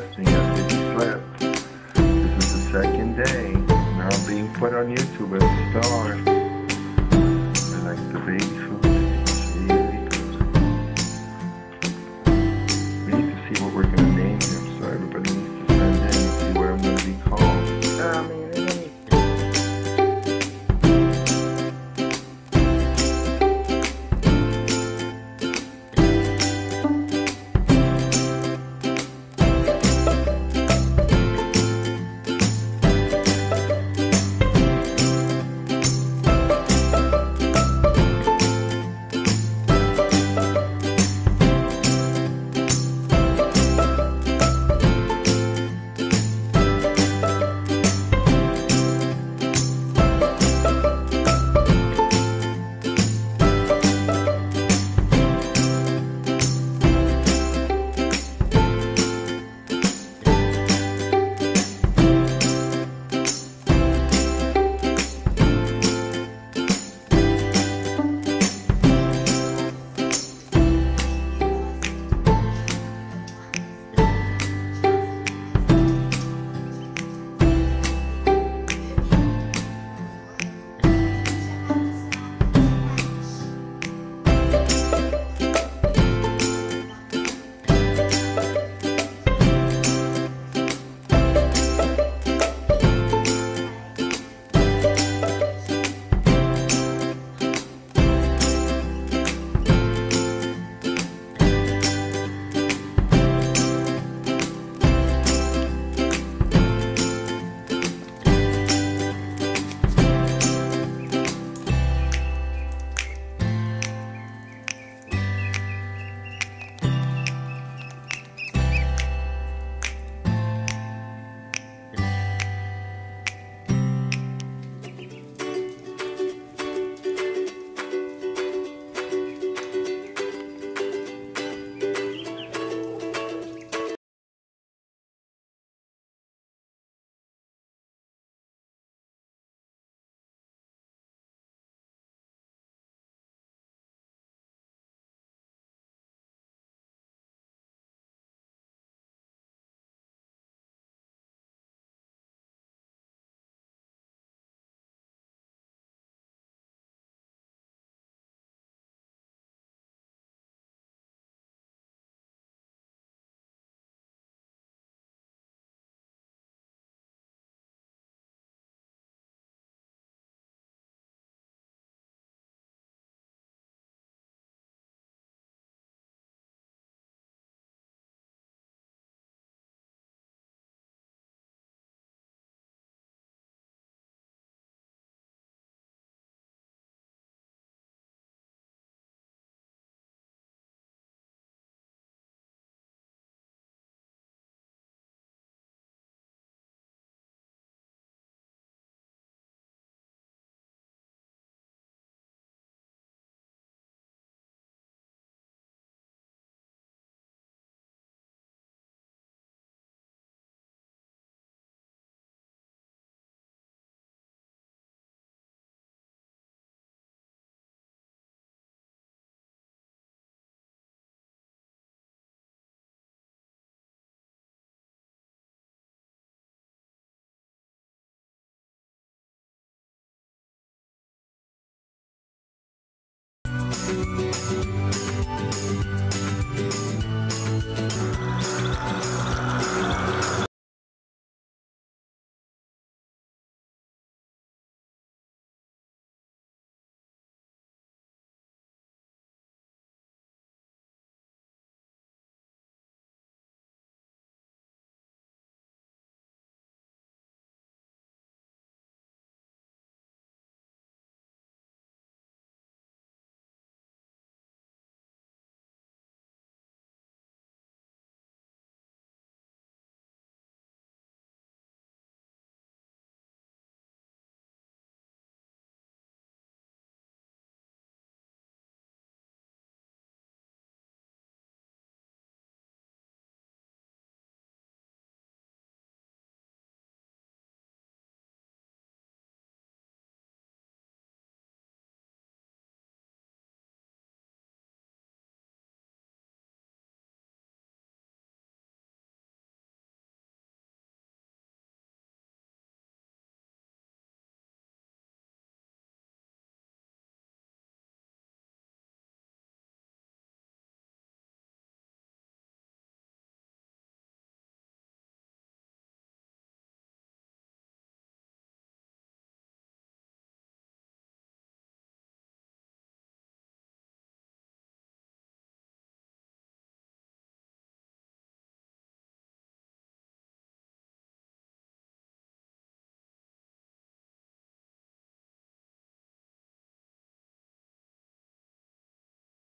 fasting after he slept. This is the second day, Now I'm being put on YouTube as a star. I like the baby food.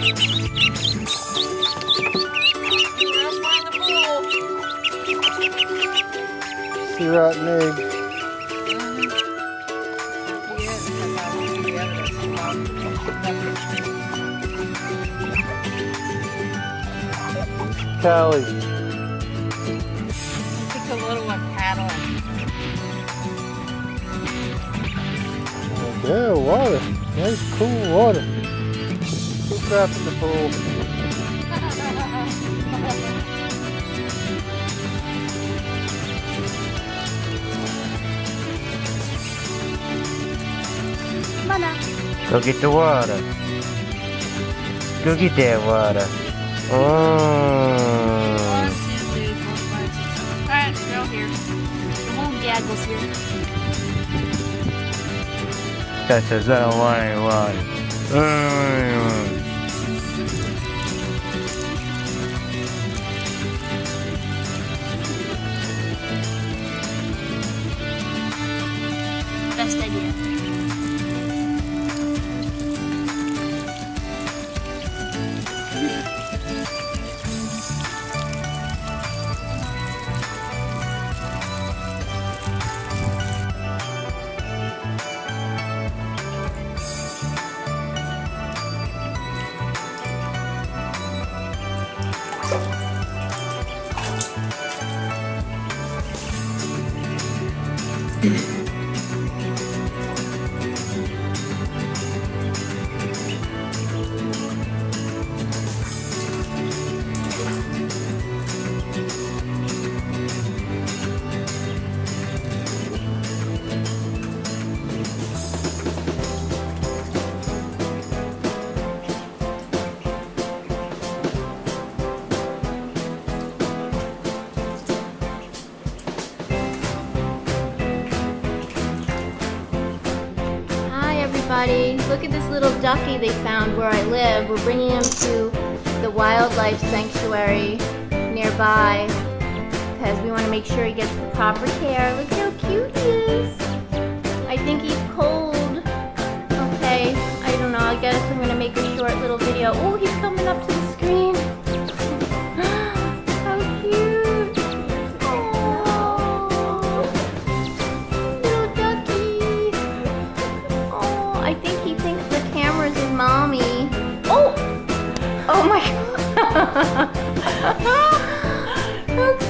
Sea rotten egg. Callie. It's a little one paddling. Yeah, water. Nice cool water. Two crap in the pool. Go get the water. Go get that water. Oh. One, two, three, four, five, six, seven. Alright, they're all here. The whole gaggle's here. That says I don't want any water. I don't want mm. any idea. Everybody, look at this little ducky they found where I live. We're bringing him to the wildlife sanctuary nearby because we want to make sure he gets the proper care. Look how cute he is. I think he's cold. Okay, I don't know, I guess I'm going to make a short little video. Oh, he's coming up to Oh! My god!